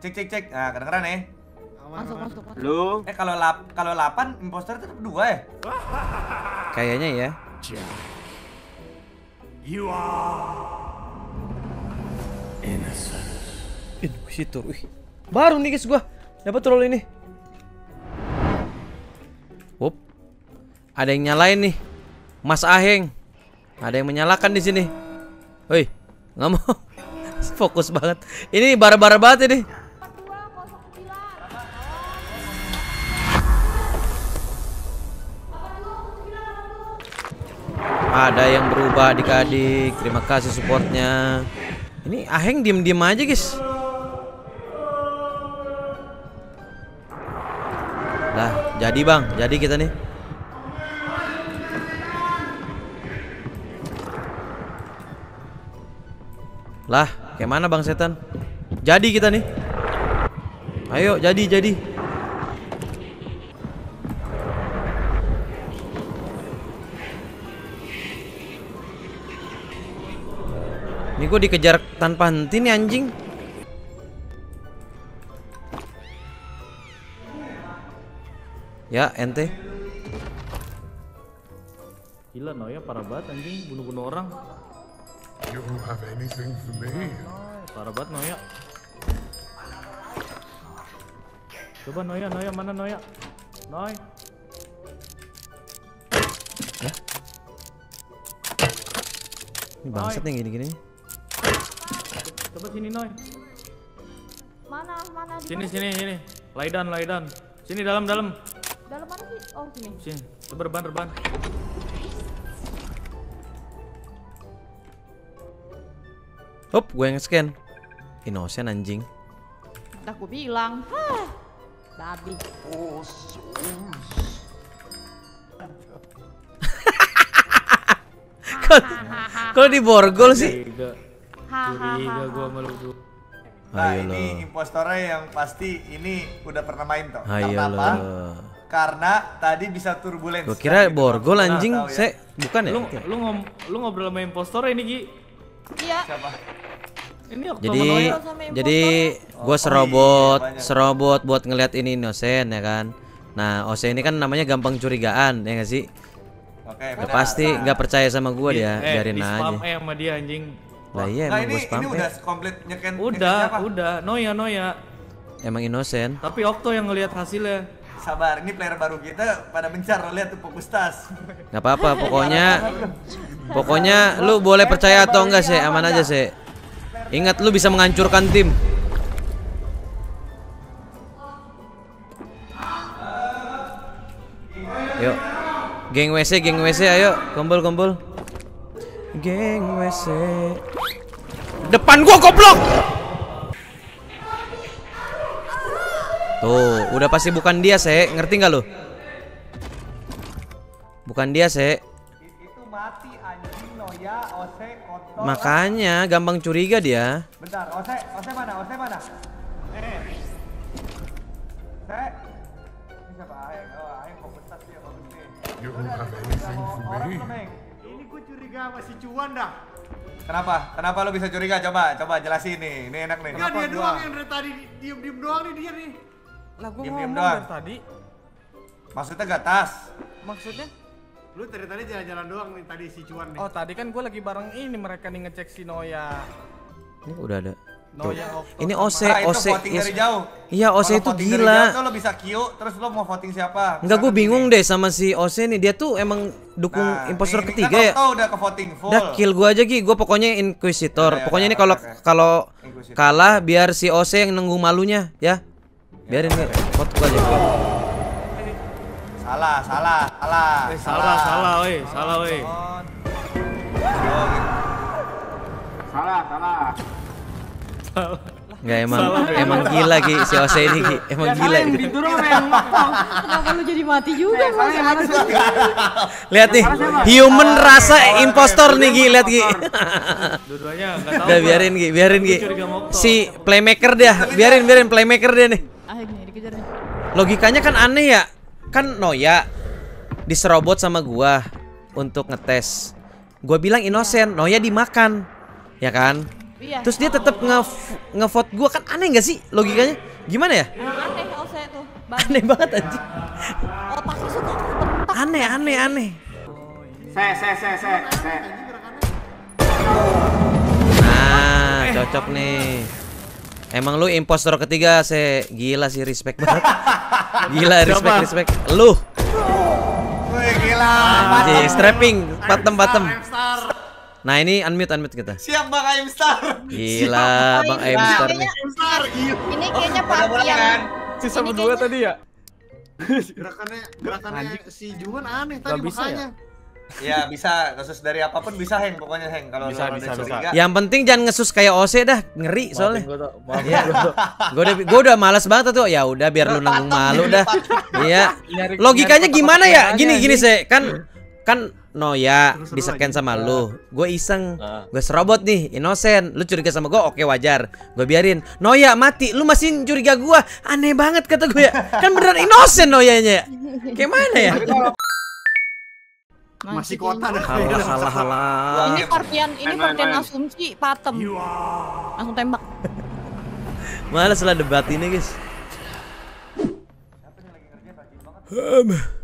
Cek cek cek. Nah, kedengeran nih. Masuk, masuk, masuk. Lu Eh kalau lap kalau 8 imposter tetap dua ya? Kayaknya ya. Inquisitor. Wih. Baru nih guys gua. Dapat roll ini. Up. Ada yang nyalain nih. Mas Aheng. Ada yang menyalakan di sini. Woi, nggak mau. Fokus banget. Ini bara-bara banget ini. Ada yang berubah adik-adik. Terima kasih supportnya. Ini Aheng diem-diem aja guys. Lah, jadi bang, jadi kita nih. Lah, kayak mana bang setan? Jadi kita nih. Ayo, jadi, jadi. Gue dikejar tanpa henti nih anjing. Ya, ente. Gila Noya parah banget anjing bunuh-bunuh orang. You don't have anything for me. Parah banget Noya. Coba Noya, Noya mana Noya? Noy. Ini bangsat nih gini-gini. Coba sini Noy. Mana, mana? Di Sini sini sini. Laidan Laidan. Sini dalam dalam. Dalam mana sih? Oh, sini. Sini. Coba reban reban. Hop, gue yang scan. Innocent anjing. Udah aku bilang. Hah. Babi. Kalau di borgol sih. Curiga. Hahaha. Curiga gua sama lu dulu. Nah, ini impostornya yang pasti ini udah pernah main toh. Ayo Karena lo. apa? Karena tadi bisa turbulence. Gue kira Nah, gitu. borgol Nah, anjing. ya. Saya bukan ya? Lu lu ngom lu ngobrol sama impostor ini Gi. Iya. Siapa? Ini Jadi impostor. jadi Oh, gue oh serobot, iya, banyak. serobot buat ngeliat ini innocent ya kan. Nah, Ose ini kan namanya gampang curigaan ya gak sih? Oke, Ya pasti nggak percaya sama gue dia, eh, biarin di aja. spam eh sama dia anjing. Lah iya Nah, emang ini spam ini eh. udah komplit nyeken nyeken Udah, siapa? udah. Noya Noya. Emang innocent. Tapi Okto yang ngelihat hasilnya. Sabar, ini player baru kita pada mencar lihat tuh fokus tas. Nggak apa-apa, pokoknya pokoknya lu boleh percaya atau enggak sih, aman aja sih. Ingat lu bisa menghancurkan tim. Yuk. Geng WC, geng WC ayo, kumpul kumpul. Geng WC. Depan gua goblok. Tuh, udah pasti bukan dia, sih. Ngerti nggak lu? Bukan dia, Kotor. Makanya gampang curiga dia. Bentar, Ose, Ose mana? Ose mana? Eh. Ose. Ini siapa? Have anything for Orang curiga sama si Cuan dah. Kenapa? Kenapa lo bisa curiga? Coba, coba jelasin nih. Ini enak nih. Ya dia doang yang dari tadi diem-diem doang nih dia nih. lah gua Diem-diem ngomong doang. dari tadi. Maksudnya gak tas. Maksudnya? Lu dari tadi jalan-jalan doang nih tadi si Cuan nih. Oh tadi kan gua lagi bareng ini mereka nih ngecek si Noya. Ini udah ada. Noya Okto. Ini Ose, Nah, voting yes. Iya, Ose Kalau itu gila. jauh tuh lo bisa queue, terus lo mau voting siapa? Enggak, gue bingung deh sama si Ose nih. Dia tuh emang dukung Nah, impostor ini ketiga kan ya. Okto udah ke voting full. Udah kill gua aja Gi. Gua pokoknya inquisitor. Udah, ya, pokoknya udah, ini kalau oke, oke. kalau kalah biar si Ose yang nanggung malunya ya. Biarin nih. Vote gua aja. gua. Salah, salah, salah. Eh, salah, salah, weh, salah, weh. Oh, gitu. Enggak emang emang gila Gi si Ose ini Gi. Emang gila. Gi. Kenapa lu jadi mati juga, Mas? Lihat nih. Human rasa impostor nih Gi. Lihat Gi. Dua-duanya enggak tahu. Udah biarin Gi, biarin sama Okto. Si playmaker dia. Biarin biarin playmaker dia nih. Akhirnya dikejar nih. Logikanya kan aneh ya. Kan Noya diserobot sama gua untuk ngetes. Gua bilang innocent, Noya dimakan. Ya kan? Iya. Terus dia tetap nge ngevote gua kan aneh nggak sih logikanya? Gimana ya? Aneh OC tuh. Babi. Aneh banget anjing. Otaknya suka kebentak. Aneh, aneh, aneh. Se, se, se, se, se. Nah, cocok nih. Emang lu impostor ketiga, se gila sih respect banget. Gila respect respect. Lu Wih gila. anjing strapping bottom bottom. Nah, ini unmute unmute kita. Siap Bang Aim Star. Gila, Bang Aim Star nih. Star. Ini kayaknya Udah mulai Papi yang kan? Sisa berdua kayaknya- tadi ya? Gerakannya, gerakannya si Juan aneh tadi bisa makanya. Ya bisa, kasus dari apa pun bisa Heng pokoknya Heng kalau Bisa, bisa, bisa. curiga. Yang penting jangan ngesus kayak OC dah, ngeri soalnya. Maafin. Maafin Iya. gua, Tok. Gue udah udah malas banget tuh. Ya udah biar lu nanggung malu dah. Iya. Logikanya gimana ya? Gini gini sih, kan kan Noya aja. ken sama lu. Gue iseng. Ah. Gue serobot nih, innocent. Lu curiga sama gue, oke wajar. Gue biarin. Noya mati, lu masih curiga gue. Aneh banget kata gue ya. Kan beneran innocent Noyanya ya. Kayak mana ya? Masih kota dah. Halah halah halah. Ini partian, ini partian asumsi patem. Langsung tembak. Males lah debat ini guys. Em.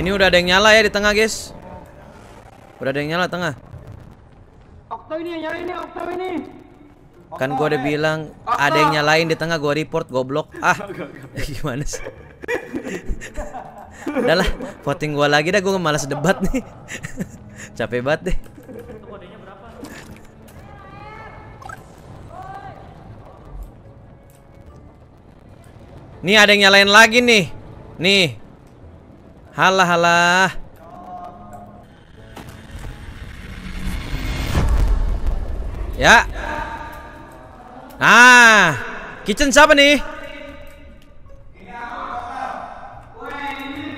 Ini udah ada yang nyala ya di tengah guys. Udah ada yang nyala tengah. Okto ini yang nyari ini, Okto ini. Kan gua udah bilang ada yang nyalain di tengah gua report goblok. Ah. Gimana sih? Udahlah, voting gua lagi dah gua malas debat nih. Capek banget deh. Nih ada yang nyalain lagi nih. Nih. Halah halah. Ya. Nah, kitchen siapa nih?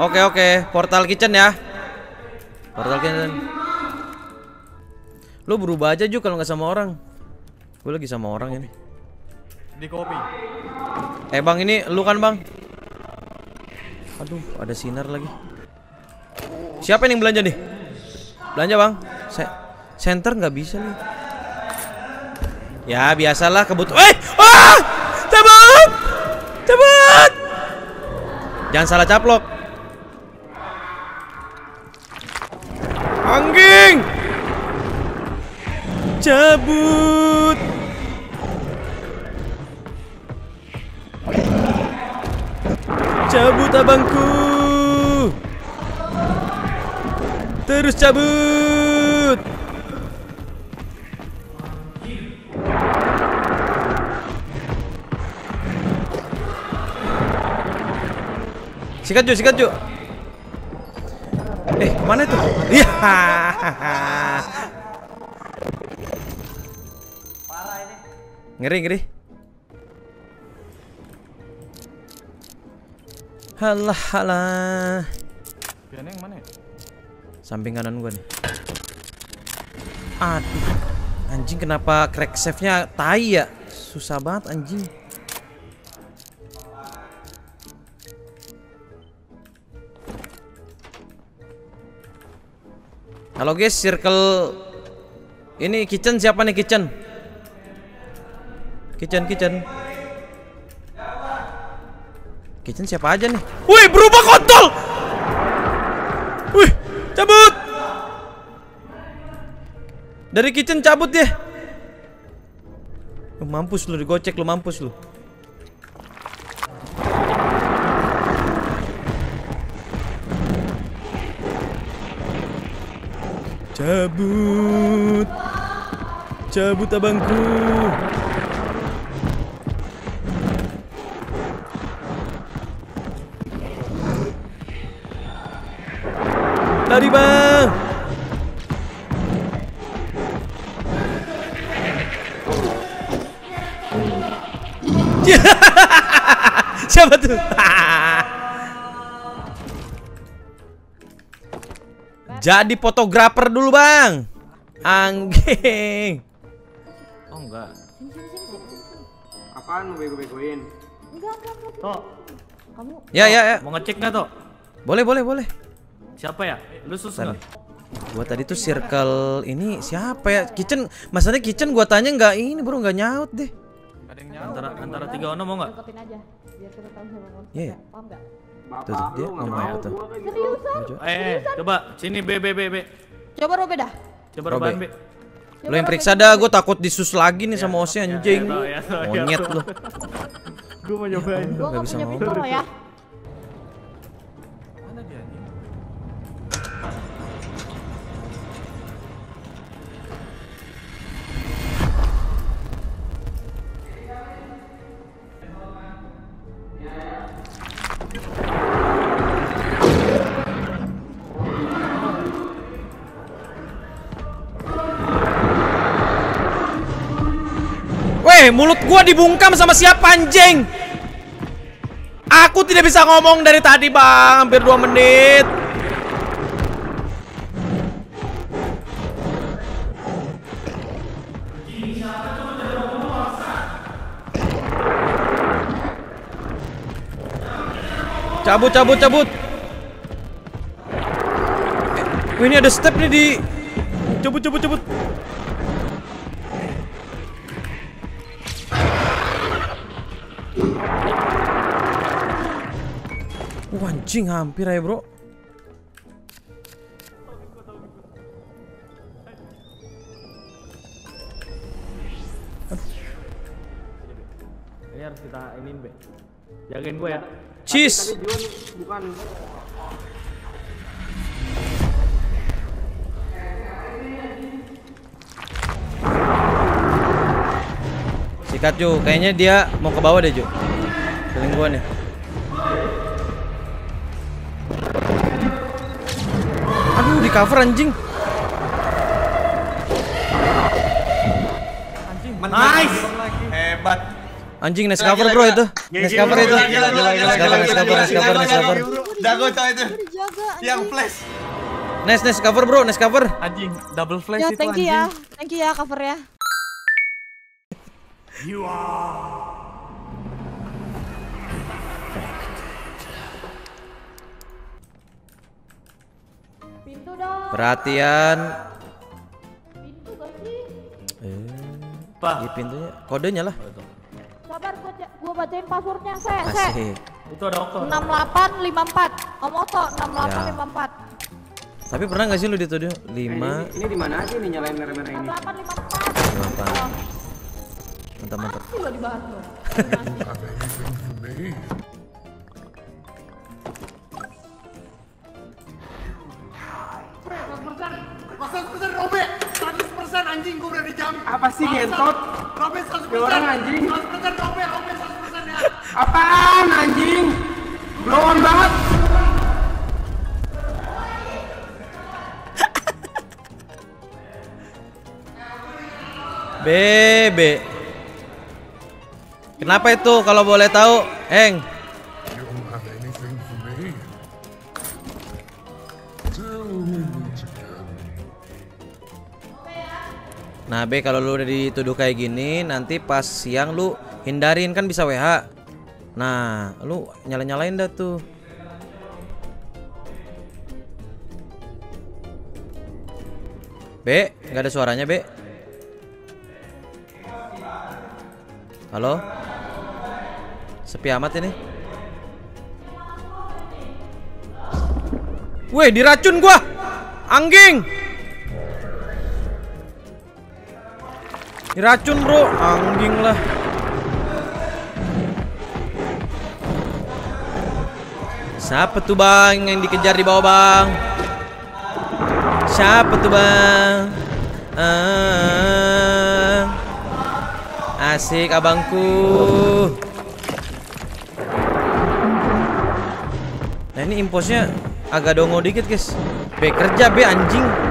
Oke oke, portal kitchen ya. Portal kitchen. Lu berubah aja juga kalau nggak sama orang. Gue lagi sama orang ini. Di kopi. Eh bang ini lu kan bang? Aduh ada sinar lagi. Siapa yang belanja nih? Belanja bang? Se center nggak bisa nih. Ya biasalah kebutuhan. Eh, ah, cabut, cabut. Jangan salah caplok. Angging. Cabut. Cabut abangku. Terus cabut. Sikat Ju, sikat Ju. Eh, mana itu? Iya. Ngeri, ngeri. Halah, halah. Piano yang mana ya? Samping kanan gua nih. Aduh. Anjing kenapa crack save-nya tai ya? Susah banget anjing. Halo guys, circle ini kitchen siapa nih kitchen? Kitchen, kitchen. Kitchen siapa aja nih? Wih, berubah kontol! Wih, cabut! Dari kitchen cabut dia. Lu mampus lu digocek lu mampus lu. Cabut. Cabut abangku. Lari bang. Siapa tuh? Jadi fotografer dulu bang. Angging. Oh enggak. Apaan mau bego-begoin? Tok, Kamu Ya ya ya. mau ngecek nggak Tok? Boleh boleh boleh. Siapa ya? Lu sus Sana. nggak? Gua tadi tuh circle ini siapa ya? Kitchen, masalahnya kitchen gua tanya nggak ini bro nggak nyaut deh. Ada yang nyawa. Antara antara tiga ono mau nggak? Deketin aja biar kita tahu siapa monster. Iya, iya. Paham nggak? Tuh, tuh, dia lumayan mau tuh. gua. Seriusan? Eh, eh, coba sini B B B B. Coba Robe dah. Coba Robe. B. Lo yang periksa dah, gue takut disus lagi nih sama Ose anjing. ya, ya, ya, ya. Monyet lu. Gue mau nyobain. Gua Nggak bisa punya ngomong. ya. Weh, mulut gua dibungkam sama siapa anjing? Aku tidak bisa ngomong dari tadi, Bang. Hampir 2 menit. Cabut, cabut, cabut. Eh, ini ada step nih di Cabut, cabut, cabut. Wah, anjing hampir ya, Bro. Ini harus kita iniin B. Jagain gue ya. Cheese. Bukan Sikat Ju, kayaknya dia mau ke bawah deh Ju. Feeling gua nih. Di cover anjing. Nice. Hebat. Anjing nice cover bro itu. Nice cover itu. Nice cover, nice cover, nice cover, nice cover. Jago coy itu. Yang flash. Nice, nice cover bro, nice cover. Anjing, double flash Ya, itu thank you anjing. ya. Thank you ya cover ya. Pintu dong. Perhatian. Pintu gak sih? Eh, Apa? di pintunya. Kodenya lah. Sabar gua, gua bacain passwordnya. Se, se. Asik. Itu ada Okto. 6854. Om Oto 6854. Tapi pernah gak sih lu dituduh? 5 ini di mana aja nih nyalain merah-merah ini? 6854. Mantap. Mantap, mantap. Pasti lo dibahas lo. Apa sih gentot? Ya orang anjing. Apaan anjing? Blow on banget. Bebe. Kenapa itu kalau boleh tahu, Heng? Nah, B kalau lu udah dituduh kayak gini, nanti pas siang lu hindarin kan bisa WH. Nah, lu nyala-nyalain dah tuh. B, nggak ada suaranya, B. Halo? Sepi amat ini. Weh, diracun gua. Angging. Diracun, Bro. Angging lah. Siapa tuh, Bang, yang dikejar di bawah, Bang? Siapa tuh, Bang? Ah. Asik abangku. Nah ini imposnya agak dongo dikit guys. B kerja B anjing.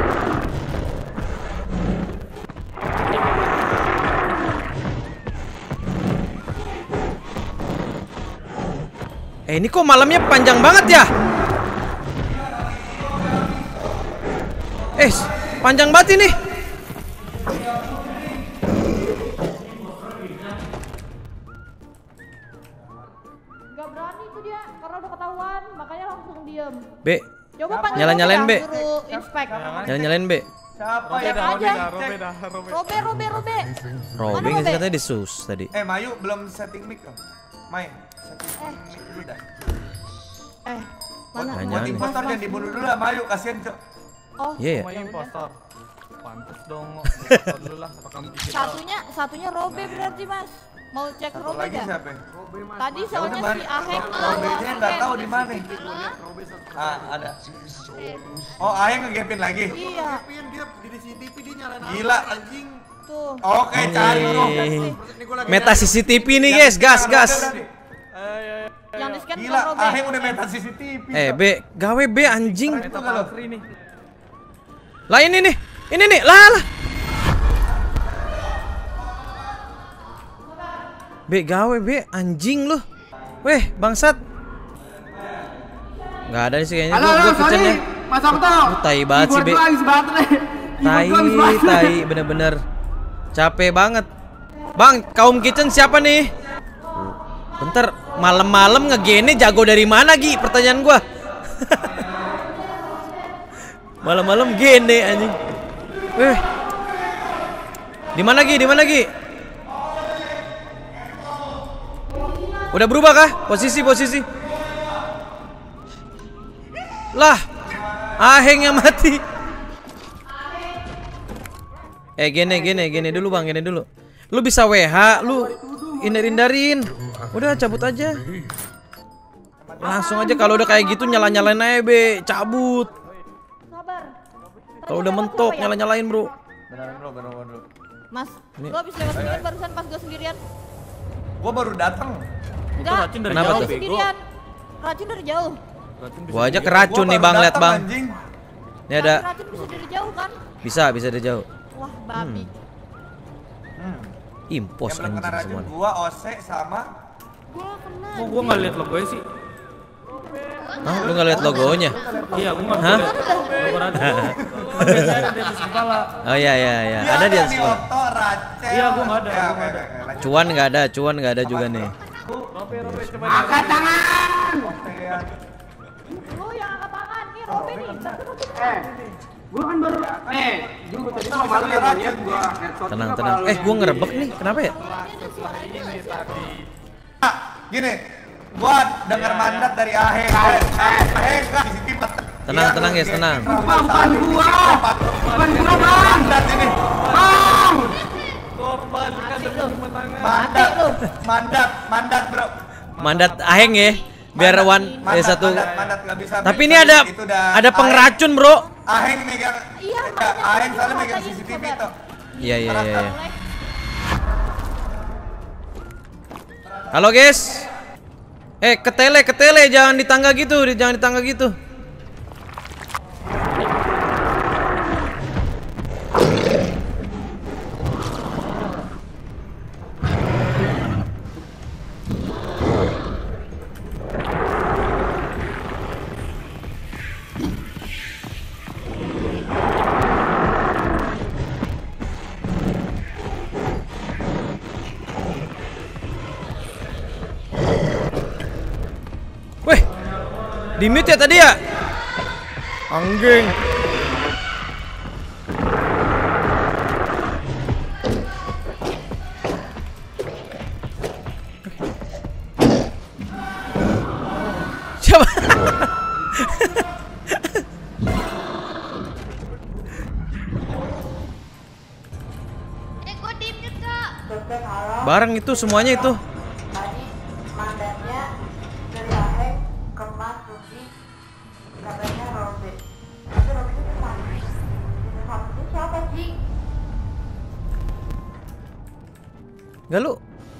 Eh ini kok malamnya panjang banget ya? Eh panjang banget ini. Gak berani tuh dia karena udah ketahuan, makanya langsung diem. B Coba panggil Be. dah, Suruh inspect. Nyalain be. Siapa dah, Robe aja. dah, Robe dah, Robe. Robe, Robe, Robe. Robe? katanya di sus tadi. Eh, Mayu belum setting mic loh. Main, setting mic dulu dah. Eh, mana? Jangan. Buat impostor jangan dibunuh dulu lah, Mayu, kasihan, Cok. Oh, Iya ya. Cuma impostor. Pantes dong. Dulu lah, satunya satunya Robe berarti mas. Mau cek Satu Robe lagi siapa? Tadi soalnya si. Aheng Robenya nggak tahu di mana. Ah, ada. Oh, Ayang ngegapin lagi. Iya, Pin dia di CCTV dia nyalain Gila, anjing. Tuh. Oke, cari tuh. Nih. Meta CCTV nih guys, gas gas. Yang di scan Gila. Aheng udah meta CCTV. Eh. B, gawe B anjing. Nih. Lah ini nih. Ini nih, lah lah. B gawe B anjing lu. Weh, bangsat. Nggak ada sih kayaknya Halo, gua, halo, gua. Mas Okto. Tai banget sih, baterai. Tai, tai, bener-bener capek banget. Bang, kaum kitchen siapa nih? Bentar, malam-malam ngegene jago dari mana Gi? Pertanyaan gua. malam-malam gene anjing. Weh. Di mana Gi? Di mana Gi? Udah berubah kah? Posisi posisi. Lah. Aheng yang mati. Eh gini gini gini dulu bang gini dulu. Lu bisa WH, lu hindarin-hindarin. Udah cabut aja. Langsung aja kalau udah kayak gitu nyala-nyalain aja be, cabut. Sabar. Kalau udah mentok nyala-nyalain bro. Beneran bro, beneran bro. Mas, lu habis lewat sendirian barusan pas gua sendirian. Gua baru datang. Enggak. racun dari Kenapa Gua tuh? sendirian. Racun dari jauh. Racun Gua aja keracun Gua nih bang, lihat bang. anjing. Ini ada, Racun bisa dari jauh kan? bisa bisa dari jauh. Wah, babi. Hmm. Impos Yang belum kena anjing racun semua. gua, Ose sama Gua kena. Kok gua nggak lihat logonya sih? Hah, lu nggak lihat logonya? Iya, gua nggak Hah? Logo. Oh iya iya iya, ada di atas. Iya, gua nggak ada, gua ada. Cuan nggak ada, cuan nggak ada juga nih. Coba Angkat tangan. Lu yang angkat tangan nih, Robe nih. Eh, gua kan baru eh, gua tadi malu ya lihat gua headshot. Tenang tenang. Eh gua ngerebek nih, kenapa ya? Ah, gini, gua dengar mandat dari Aheng. Eh, Aheng, CCTV. Tenang, Iya, tenang, gapin tenang. Bukan, gua. Bukan gua, Bang. Mandat ini. Bang. Mandat, mandat, mandat, bro. Mandat aheng ya. Biar one eh Mandat, satu. mandat, mandat, bisa. Tapi ini ada Itu ada pengeracun, Bro. Aheng megang. Iya, Ya, Aheng mau megang CCTV tuh. Iya iya iya. iya. Halo, guys. Eh, ke tele, ke tele, jangan di tangga gitu, jangan di tangga gitu. Di mute ya tadi ya? Angging. Siapa? Eh. Barang itu semuanya itu. Enggak lu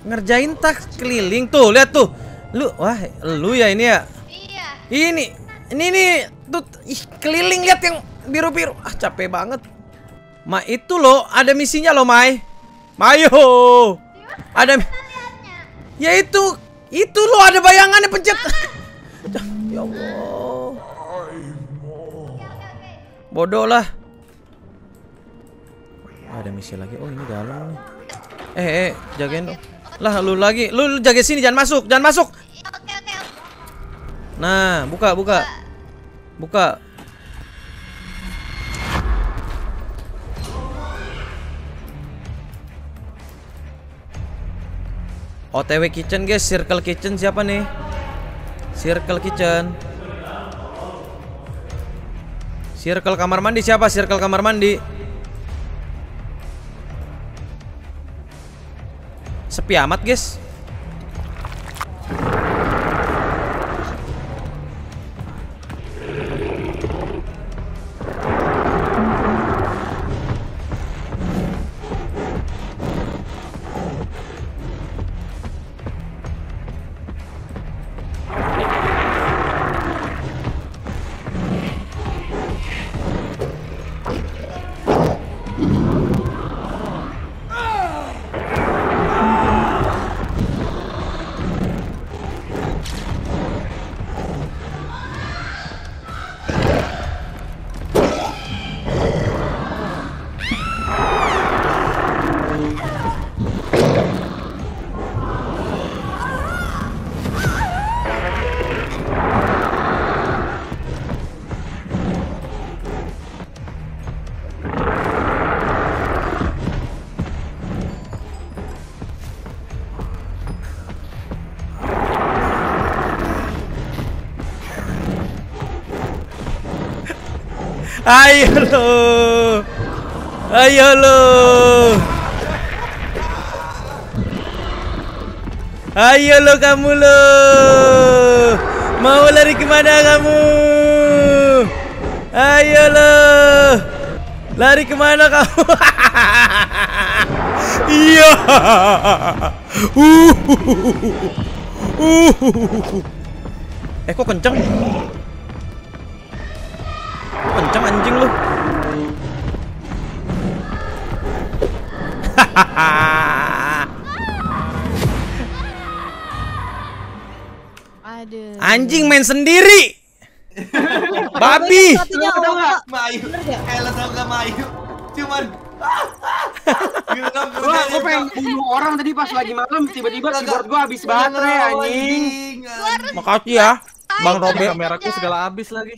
ngerjain tak keliling tuh, lihat tuh. Lu wah, lu ya ini ya. Iya. Ini ini nih tuh ih keliling lihat yang biru-biru. Ah, capek banget. Ma itu loh, ada misinya loh, Mai. Mayo. Ada Ya itu, itu loh ada bayangannya pencet. ya Allah. Bodoh lah. Ada misi lagi. Oh, ini dalam nih. Eh, eh, jagain dong. Lah, lu lagi. Lu, lu jaga sini, jangan masuk, jangan masuk. Nah, buka, buka. Buka. OTW kitchen, guys. Circle kitchen siapa nih? Circle kitchen. Circle kamar mandi siapa? Circle kamar mandi. Sepi amat guys. Ayo lo. Ayo lo. Ayo lo kamu lo. Mau lari ke mana kamu? Ayo lo. Lari ke mana kamu? Iya. Uh. Uh. Eh kok kenceng? Aduh. anjing main sendiri. Babi. Lo tau gak Mayu? Kayak tau gak Mayu? Cuman Gitu Gua, gua pengen bunuh orang tadi pas lagi malam tiba-tiba keyboard gua habis baterai anjing. Makasih ya, Bang Robek. Kameraku segala habis lagi.